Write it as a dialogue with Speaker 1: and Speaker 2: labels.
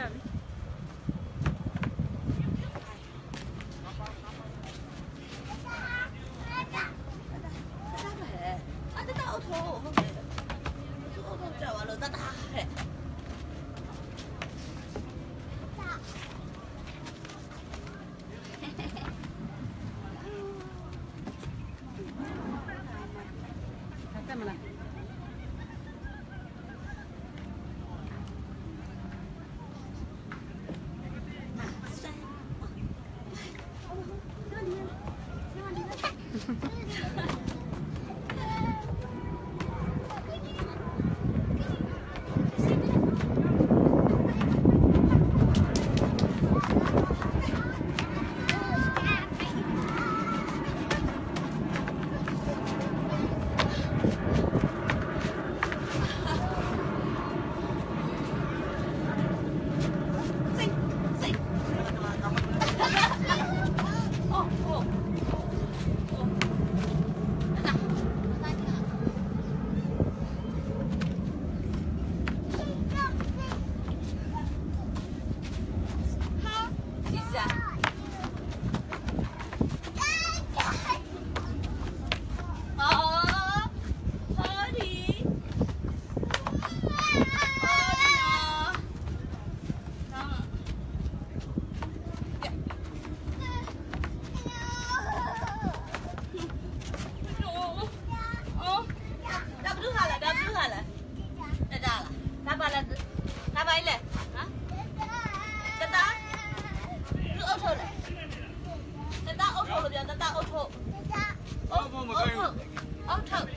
Speaker 1: tabii.
Speaker 2: 来吧，来吧，来！大家，大家，都奥数嘞！大家奥数，大家奥数，奥数，奥数，奥数。